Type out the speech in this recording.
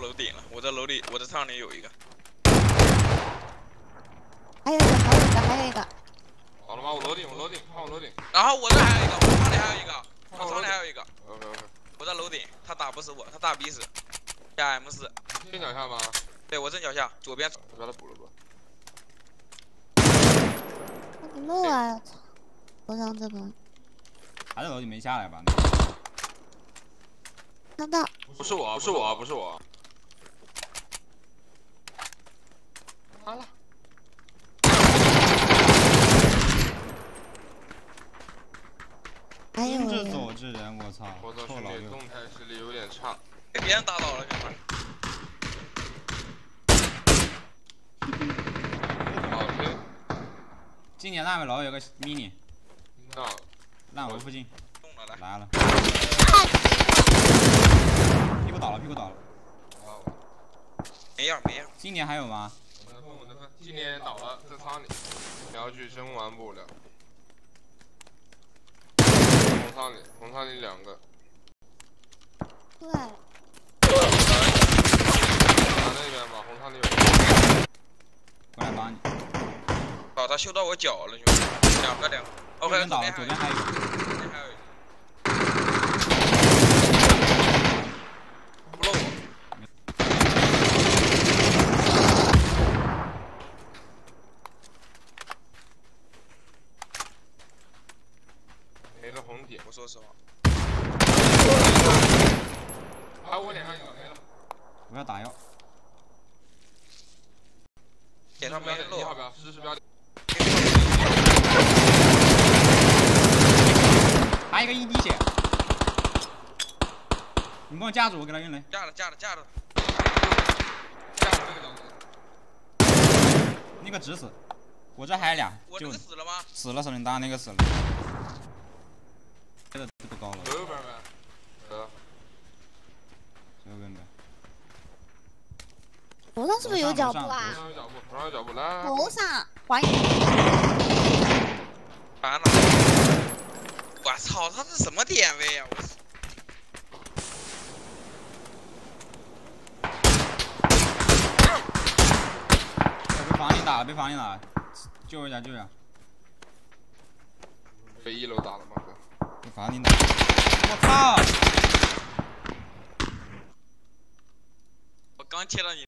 楼顶了，我在楼里，我在上面有一个。还有一个，还有一个，还有一个。好了吗？我楼顶，我楼顶，看我楼顶。然后我这还有一个，我上里还有一个，我上里还有一个。OK OK。我在楼顶，他打不死我，他打逼死，加 M 四。正脚下吗？对，我正脚下，左边。我把他补了吧。那个漏啊！操，楼上这个还在楼顶没下来吧？看到。不是我，不是我，不是我。完了。还有跟着走这人，我操！兄弟，动态视力有点差。被别人打倒了，哥们。好听。今年烂尾楼有个 mini，那烂尾附近动了来。来了。屁股倒了，屁股倒了。没样没样。今年还有吗？我在碰，我在碰。今年倒了，在仓里。瞄具真玩不了。红仓里，红仓里两个。对。打那边吧，红仓里有。过来帮你。好，他修到我脚了，兄弟。两个两个。OK，左边还有一个。左边还有一个。不漏我。没了红点。我说实话。啊，我脸上有黑了。我要打药。点上没人漏。要不要？实时标点。还有一个一滴血。你帮我架住，我给他扔雷。架了架了架了。架了这个东西。那个直死。我这还有俩。我这个死了吗？死了，手榴弹那个死了。这个这个高了。右边呗。得。右边呗。楼上是不是有脚步啊？楼上有脚步，楼上有脚步，来。楼上，怀疑。完了！我操，他是什么点位呀、我操！被房顶打了，被房顶打了，救一下，救一下。被一楼打了吗？哥。被房顶打。我操！我刚切到你。